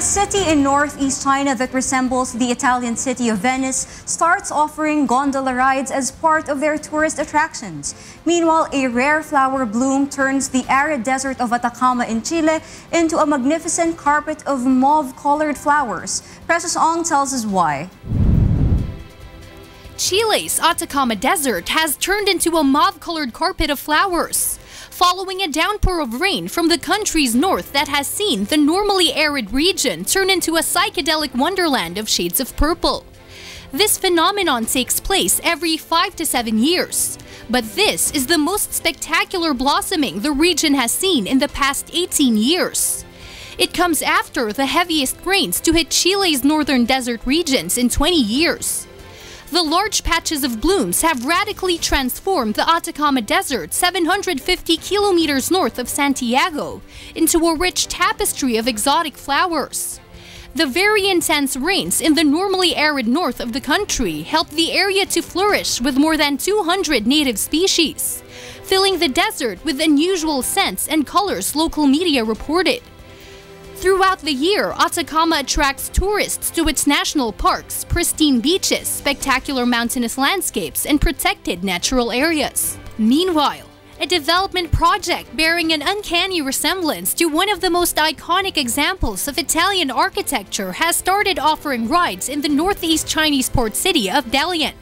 A city in northeast China that resembles the Italian city of Venice starts offering gondola rides as part of their tourist attractions. Meanwhile, a rare flower bloom turns the arid desert of Atacama in Chile into a magnificent carpet of mauve-colored flowers. Precious Ong tells us why. Chile's Atacama Desert has turned into a mauve-colored carpet of flowers following a downpour of rain from the country's north that has seen the normally arid region turn into a psychedelic wonderland of shades of purple. This phenomenon takes place every 5 to 7 years, but this is the most spectacular blossoming the region has seen in the past 18 years. It comes after the heaviest rains to hit Chile's northern desert regions in 20 years. The large patches of blooms have radically transformed the Atacama Desert 750 kilometers north of Santiago into a rich tapestry of exotic flowers. The very intense rains in the normally arid north of the country helped the area to flourish with more than 200 native species, filling the desert with unusual scents and colors local media reported. Throughout the year, Atacama attracts tourists to its national parks, pristine beaches, spectacular mountainous landscapes, and protected natural areas. Meanwhile, a development project bearing an uncanny resemblance to one of the most iconic examples of Italian architecture has started offering rides in the northeast Chinese port city of Dalian.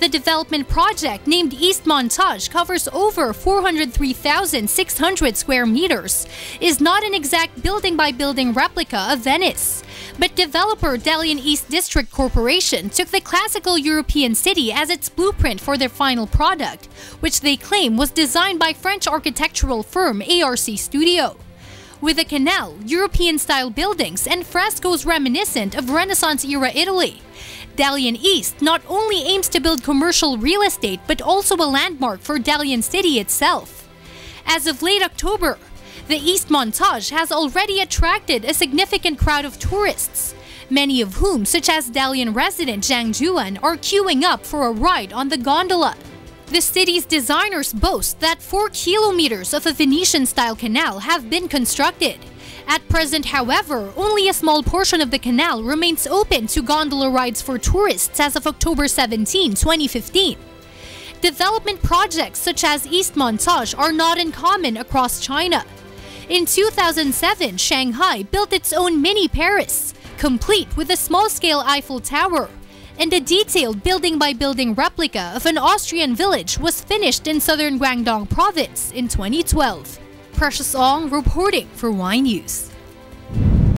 The development project, named East Montage, covers over 403,600 square meters, is not an exact building by building replica of Venice. But developer Dalian East District Corporation took the classical European city as its blueprint for their final product, which they claim was designed by French architectural firm ARC Studio with a canal, European-style buildings, and frescoes reminiscent of Renaissance-era Italy. Dalian East not only aims to build commercial real estate but also a landmark for Dalian City itself. As of late October, the East Montage has already attracted a significant crowd of tourists, many of whom, such as Dalian resident Zhang Juan, are queuing up for a ride on the gondola. The city's designers boast that 4 kilometers of a Venetian-style canal have been constructed. At present, however, only a small portion of the canal remains open to gondola rides for tourists as of October 17, 2015. Development projects such as East Montage are not uncommon across China. In 2007, Shanghai built its own mini Paris, complete with a small-scale Eiffel Tower, and a detailed building-by-building replica of an Austrian village was finished in southern Guangdong province in 2012. Precious Ong reporting for Why News.